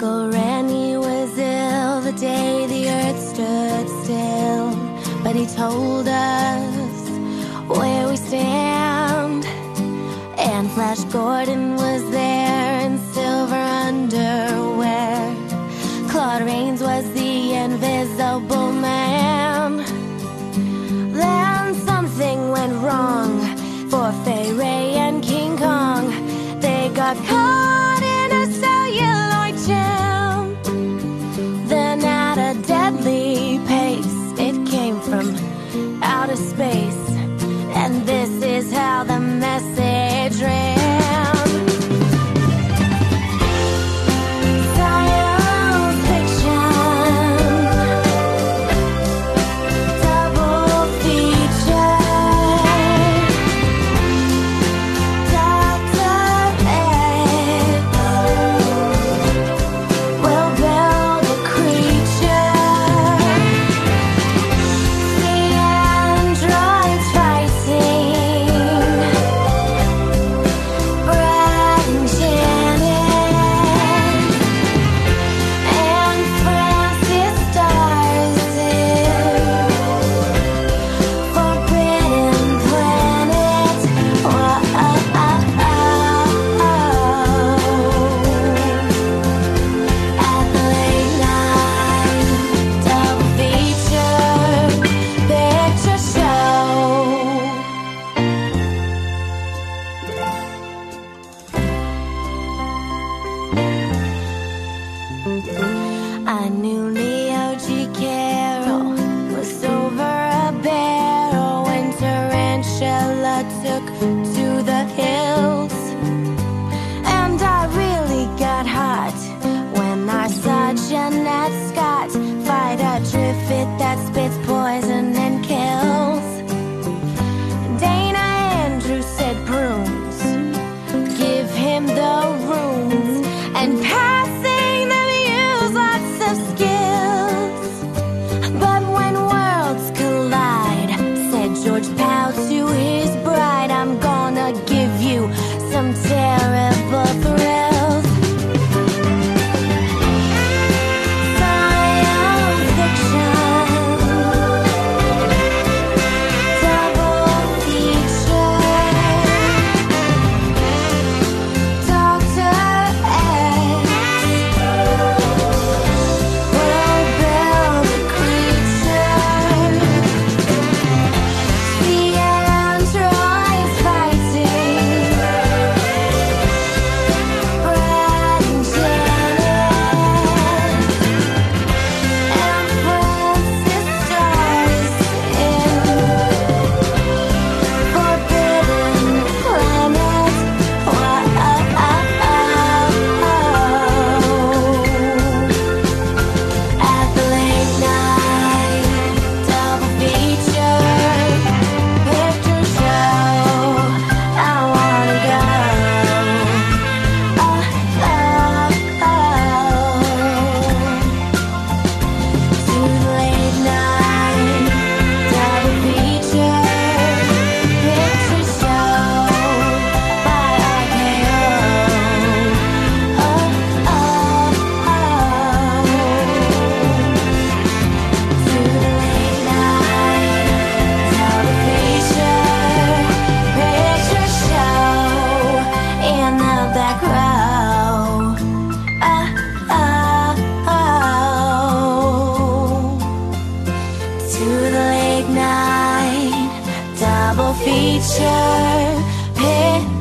Michael Rennie was ill the day the earth stood still, but he told us where we stand. And Flash Gordon was there. I knew Leo G. Carroll was over a barrel when Tarantula took to the hills. And I really got hot when I saw Janette Scott fight a triffid that spits poison and kills. Dana Andrews said, Brooms, give him the rooms and to the late night double feature. Pit